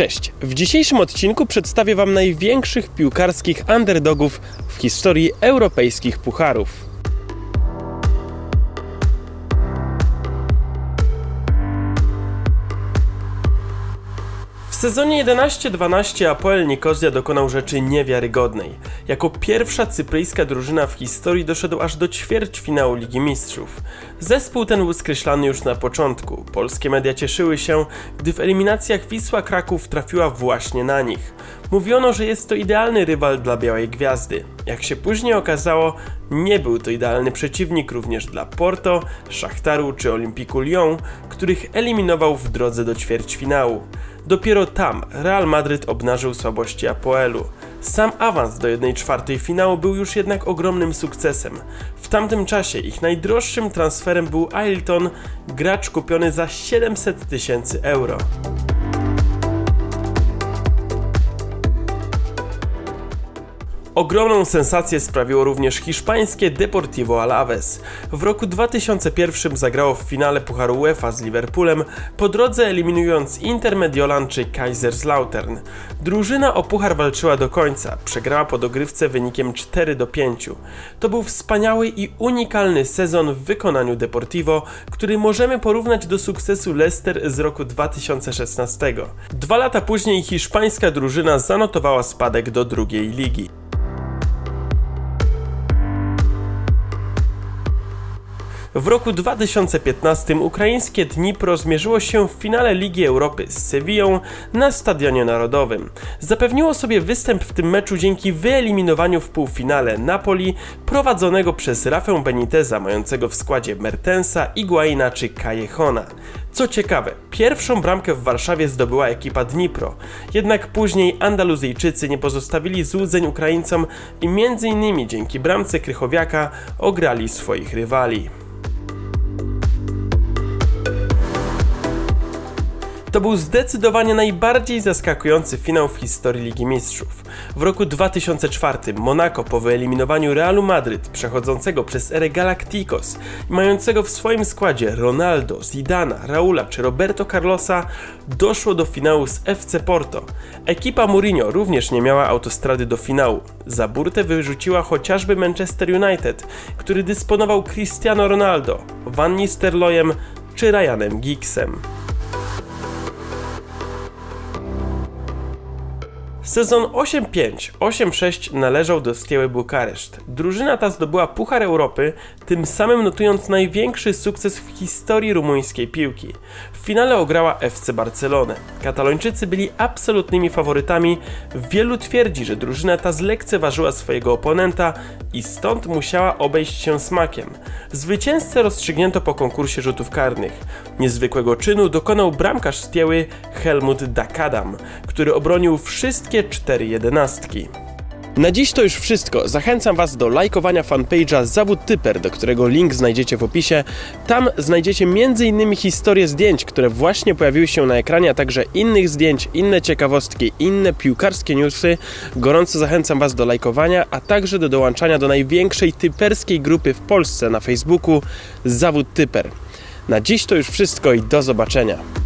Cześć! W dzisiejszym odcinku przedstawię Wam największych piłkarskich underdogów w historii europejskich pucharów. Sezonie 11-12 Apoel Nikozja dokonał rzeczy niewiarygodnej. Jako pierwsza cypryjska drużyna w historii doszedł aż do ćwierćfinału Ligi Mistrzów. Zespół ten był skreślany już na początku. Polskie media cieszyły się, gdy w eliminacjach Wisła Kraków trafiła właśnie na nich. Mówiono, że jest to idealny rywal dla Białej Gwiazdy. Jak się później okazało, nie był to idealny przeciwnik również dla Porto, Szachtaru czy Olimpiku Lyon, których eliminował w drodze do ćwierćfinału. Dopiero tam Real Madryt obnażył słabości Apoelu. Sam awans do 1-4 finału był już jednak ogromnym sukcesem. W tamtym czasie ich najdroższym transferem był Ailton, gracz kupiony za 700 tysięcy euro. Ogromną sensację sprawiło również hiszpańskie Deportivo Alaves. W roku 2001 zagrało w finale Pucharu UEFA z Liverpoolem, po drodze eliminując Inter Mediolan czy Kaiserslautern. Drużyna o puchar walczyła do końca, przegrała po dogrywce wynikiem 4 do 5. To był wspaniały i unikalny sezon w wykonaniu Deportivo, który możemy porównać do sukcesu Leicester z roku 2016. Dwa lata później hiszpańska drużyna zanotowała spadek do drugiej ligi. W roku 2015 ukraińskie Dnipro zmierzyło się w finale Ligi Europy z Sewillą na Stadionie Narodowym. Zapewniło sobie występ w tym meczu dzięki wyeliminowaniu w półfinale Napoli prowadzonego przez Rafę Beniteza mającego w składzie Mertensa, Iguaina czy Callejona. Co ciekawe, pierwszą bramkę w Warszawie zdobyła ekipa Dnipro, jednak później Andaluzyjczycy nie pozostawili złudzeń Ukraińcom i m.in. dzięki bramce Krychowiaka ograli swoich rywali. To był zdecydowanie najbardziej zaskakujący finał w historii Ligi Mistrzów. W roku 2004 Monaco po wyeliminowaniu Realu Madryt przechodzącego przez erę Galacticos i mającego w swoim składzie Ronaldo, Zidana, Raula czy Roberto Carlosa doszło do finału z FC Porto. Ekipa Mourinho również nie miała autostrady do finału. Za burtę wyrzuciła chociażby Manchester United, który dysponował Cristiano Ronaldo, Van Nistelrooyem czy Ryanem Giggsem. Sezon 8-5, 8-6 należał do Stieły Bukareszt. Drużyna ta zdobyła Puchar Europy, tym samym notując największy sukces w historii rumuńskiej piłki. W finale ograła FC Barcelonę. Katalończycy byli absolutnymi faworytami. Wielu twierdzi, że drużyna ta zlekceważyła swojego oponenta i stąd musiała obejść się smakiem. Zwycięzcę rozstrzygnięto po konkursie rzutów karnych. Niezwykłego czynu dokonał bramkarz Stieły Helmut Dakadam, który obronił wszystkie cztery jedenastki. Na dziś to już wszystko. Zachęcam Was do lajkowania fanpage'a Zawód Typer, do którego link znajdziecie w opisie. Tam znajdziecie m.in. historię zdjęć, które właśnie pojawiły się na ekranie, a także innych zdjęć, inne ciekawostki, inne piłkarskie newsy. Gorąco zachęcam Was do lajkowania, a także do dołączania do największej typerskiej grupy w Polsce na Facebooku Zawód Typer. Na dziś to już wszystko i do zobaczenia.